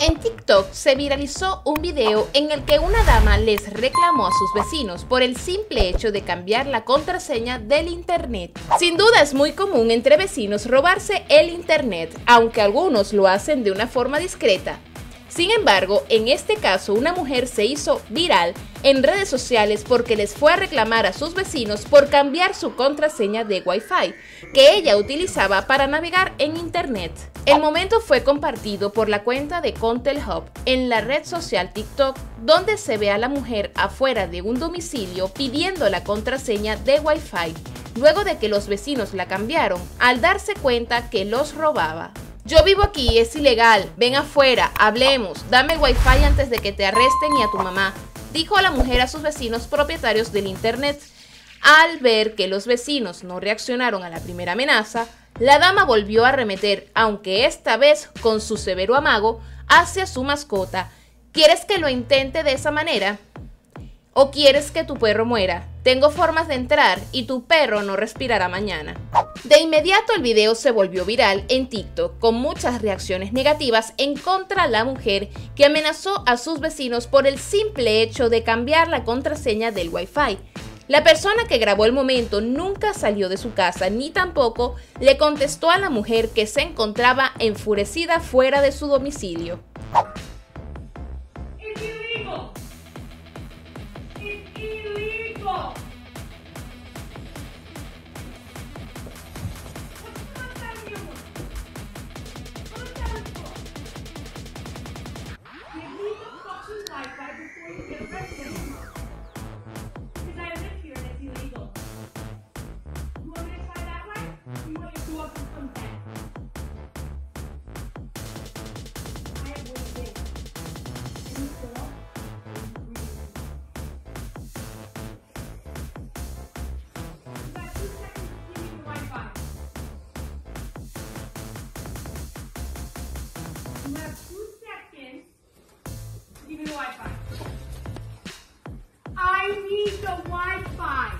En TikTok se viralizó un video en el que una dama les reclamó a sus vecinos por el simple hecho de cambiar la contraseña del internet. Sin duda es muy común entre vecinos robarse el internet, aunque algunos lo hacen de una forma discreta. Sin embargo, en este caso una mujer se hizo viral en redes sociales porque les fue a reclamar a sus vecinos por cambiar su contraseña de Wi-Fi que ella utilizaba para navegar en Internet. El momento fue compartido por la cuenta de Contel Hub en la red social TikTok, donde se ve a la mujer afuera de un domicilio pidiendo la contraseña de Wi-Fi, luego de que los vecinos la cambiaron al darse cuenta que los robaba. Yo vivo aquí, es ilegal, ven afuera, hablemos, dame el wifi antes de que te arresten y a tu mamá, dijo la mujer a sus vecinos propietarios del Internet. Al ver que los vecinos no reaccionaron a la primera amenaza, la dama volvió a arremeter, aunque esta vez con su severo amago, hacia su mascota. ¿Quieres que lo intente de esa manera? ¿O quieres que tu perro muera? Tengo formas de entrar y tu perro no respirará mañana. De inmediato el video se volvió viral en TikTok con muchas reacciones negativas en contra de la mujer que amenazó a sus vecinos por el simple hecho de cambiar la contraseña del Wi-Fi. La persona que grabó el momento nunca salió de su casa ni tampoco le contestó a la mujer que se encontraba enfurecida fuera de su domicilio. You have two seconds. Give me the Wi-Fi. I need the Wi-Fi.